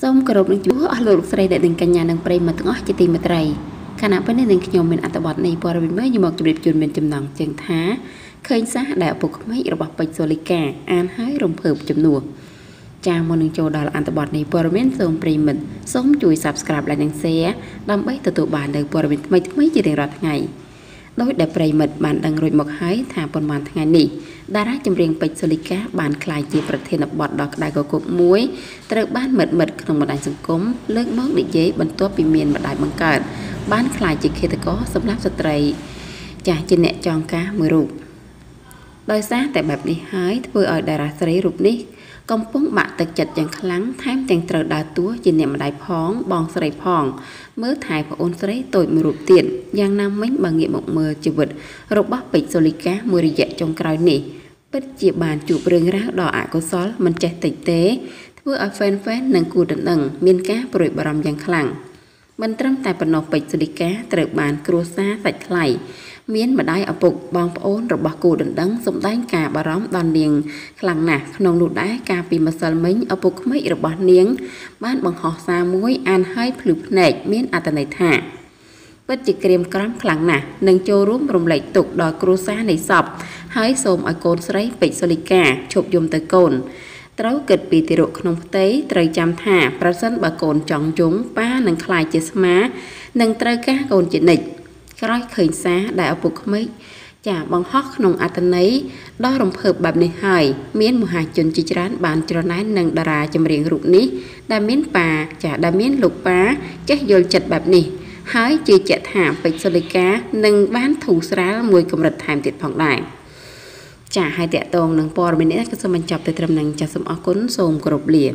សូមគោរពនឹងជួអស់លោកលោកស្រីដែលនឹងកញ្ញានិងប្រិយមិត្តទាំងអស់ជាទីមេត្រីខណៈពេលនេះនឹងខ្ញុំមានអត្ថបទនៃព័ត៌មានមួយយកមកជម្រាបជូនមានចំណងជើងថាឃើញសះដែលឪពុកក្មេករបស់ពេជ្រសូលីកាអានហើយរំភើបជំនួសចាមុននឹងចូលដល់អត្ថបទនៃព័ត៌មានសូមប្រិយមិត្តសូមជួយ Subscribe และនិង Share ដើម្បីទទួលបាននូវព័ត៌មានថ្មីៗជារៀងរាល់ថ្ងៃ។ ដោយដែលប្រិមិត្តបានដឹងរួចមកហើយថាប៉ុន្មានថ្ងៃនេះតារាចម្រៀងពេជ្រសូលីកាបានក្លាយជាប្រធានបទដ៏ក្តៅកគុកមួយត្រូវបានមិត្តមិត្តក្នុងបណ្ដាញសង្គមលើកមកនិយាយបន្ទាប់ពីមានម្ដាយបង្កើតបានក្លាយជាឃាតករសម្រាប់ស្ត្រីចាស់ជាអ្នកចងការមួយរូប ដោយសារតែបែបនេះហើយធ្វើឲ្យតារាស្រីរូបនេះកំពុងបាក់ទឹកចិត្តយ៉ាងខ្លាំងថែមទាំងត្រូវដើរតួជាអ្នកម្ដាយផង បងស្រីផង មើលថែប្អូនស្រីតូចមួយរូបទៀតយ៉ាងណាមិញបើងាកមកមើលជីវិត របស់ពេជ្រសូលីកាមួយរយៈចុងក្រោយនេះពិតជាបានជួបរឿងរ៉ាវដ៏អកុសលមិនចេះតិចទេធ្វើឲ្យ fan fan និងគូដណ្ដឹងមានការព្រួយបារម្ភយ៉ាងខ្លាំង មិនត្រឹមតែប៉ុណ្ណោះពេជ្រសូលីកាត្រូវបានគ្រួសារសាច់ថ្លៃមានម្ដាយឪពុកបងប្អូនរបស់គូដណ្ដឹងសម្ដែងការបារម្ភដល់នាងខ្លាំងណាស់ក្នុងនោះដែរការពីម្សិលមិញឪពុកក្មេករបស់នាង បានបង្ហោះសារមួយអានឲ្យភ្លឺភ្នែកមានអត្ថន័យថាពិតជាក្រៀមក្រំខ្លាំងណាស់នឹងចូលរួមរំលែកទុកដល់គ្រួសារនៃសពហើយសូមឲ្យកូនស្រីពេជ្រសូលីកាឈប់យំទៅកូន ត្រូវគិតពីទីរកក្នុងផ្ទៃត្រូវចាំថាប្រសិនបើកូនចង់យំប៉ានឹងខ្លាចជាស្មានឹងត្រូវការកូនជានិច្ចក្រោយឃើញសារដែលឪពុកក្មេកចាបង្ហោះក្នុងអត្តន័យដ៏រំភើបបែបនេះហើយមានមហាជនជាច្រើនបានច្រណែននឹងតារាចម្រៀងរូបនេះដែលមានប៉ាចាដែលមានលោកប៉ាចេះយល់ចិត្តបែបនេះហើយជឿជាក់ថាពេជ្រសូលីកានឹងបានធូរស្រាលមួយកម្រិតថែមទៀតផងដែរ ចាហើយតកតងនឹងព័ត៌មាននេះក៏សូមបញ្ចប់ទៅត្រឹមនឹងចាសសូមអរគុណសូមគោរពលា